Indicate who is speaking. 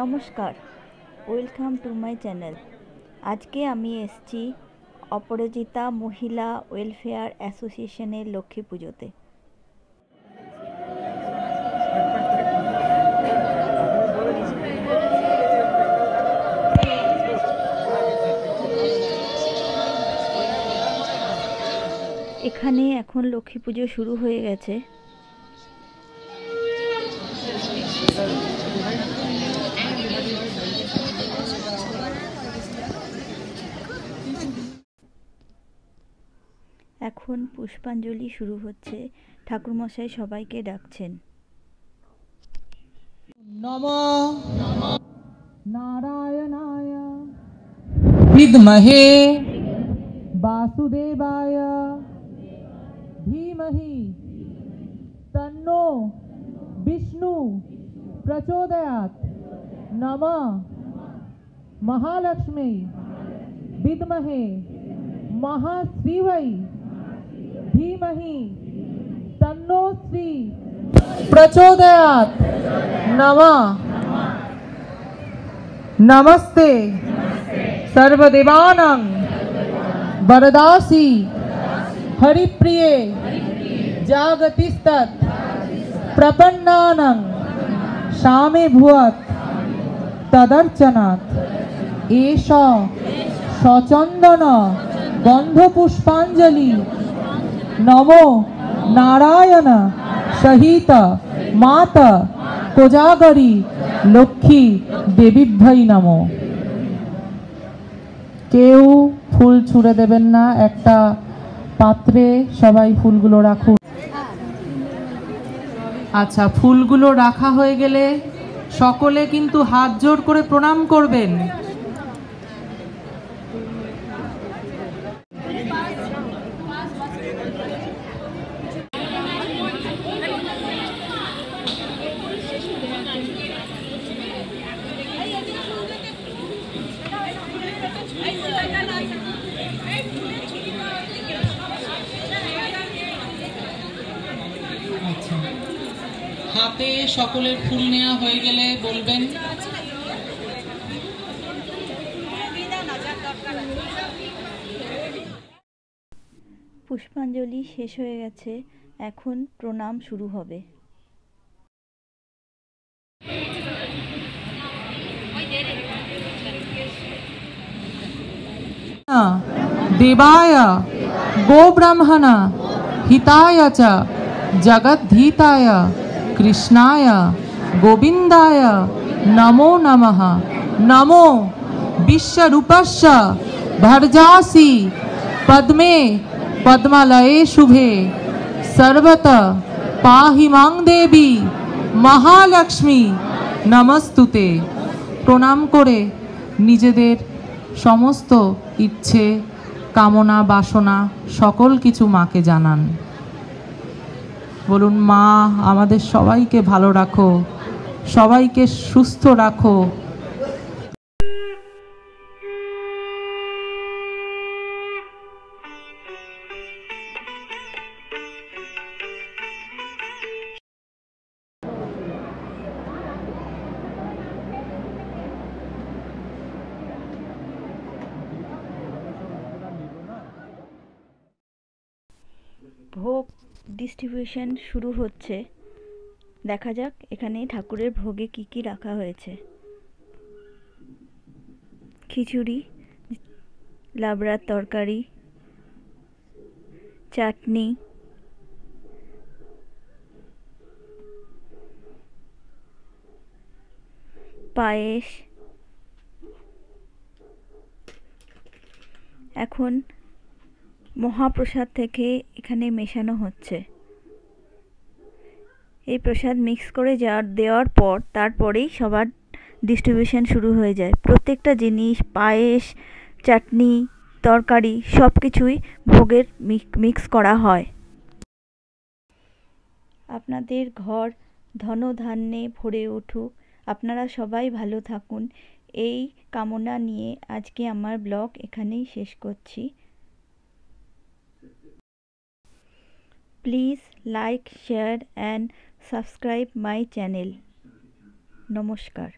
Speaker 1: নমস্কার, welcome to my channel. আজকে আমি এসছি অপরাজিতা মহিলা ওয়েলফেয়ার অ্যাসোসিয়েশনের লক্ষ্মী পুজোতে। এখানে এখন লক্ষ্মী পুজো শুরু হয়ে গেছে। এখন পুষ্পাঞ্জলি শুরু হচ্ছে। ঠাকুরমশাই সবাইকে ডাকছেন।
Speaker 2: নম বাসুদেবায়, ধীমহি, তন্নো, বিষ্ণু, প্রচোদয়াৎ, নম, মহালক্ষ্মী, বিদমহে, মহাশ্রীবৈ। धीमहि तन्नो श्री प्रचोदयात्। नमः। नमस्ते। सर्वदेवानां। वरदासी। हरिप्रिये। जागतिस्तत्। प्रपन्नानां। शामे भुवत्। तदर्चनात्। एषा। सचन्दन गन्धपुष्पाञ्जलि নমো নারায়ণ সহিত মাত কোজাগরি লক্ষ্মী দেবীভ্যই নম কেউ ফুল ছুঁড়ে দেবেন না, একটা পাত্রে সবাই ফুলগুলো রাখুন। আচ্ছা ফুলগুলো রাখা হয়ে গেলে সকলে কিন্তু হাত জোর করে প্রণাম করবেন। হাতে সকলের ফুল নেওয়া হয়ে গেলে বলবেন?
Speaker 1: পুষ্পাঞ্জলি শেষ হয়ে গেছে, এখন প্রণাম শুরু হবে।
Speaker 2: देवाय गोब्रह्मण हिताय च जगद्धीताय कृष्णाय गोविन्दाय नमो नमः नमो विश्वरूपस्य भर्जासि पद्मे पद्मालये शुभे सर्वत पाहि मां देवी মহালক্ষ্মী নমস্তুতে প্রণাম করে নিজেদের সমস্ত ইচ্ছে, কামনা, বাসনা, সকল কিছু মাকে জানান। বলুন, মা, আমাদের সবাইকে ভালো রাখো, সবাইকে সুস্থ রাখো।
Speaker 1: ভোগ ডিস্ট্রিবিউশন শুরু হচ্ছে। দেখা যাক, এখানে ঠাকুরের ভোগে কি কি রাখা হয়েছে। খিচুড়ি, লাবড়ার তরকারি, চাটনি, পায়েস। এখন মহাপ্রসাদ থেকে এখানে মেশানো হচ্ছে। এই প্রসাদ মিক্স করে যাওয়ার দেওয়ার পর তারপরেই সবার ডিস্ট্রিবিউশন শুরু হয়ে যায়। প্রত্যেকটা জিনিস, পায়েস, চাটনি, তরকারি সব কিছুই ভোগের মিক্স করা হয়। আপনাদের ঘর ধনধান্যে ভরে উঠুক। আপনারা সবাই ভালো থাকুন। এই কামনা নিয়ে আজকে আমার ব্লগ এখানেই শেষ করছি। please like share and subscribe my channel নমস্কার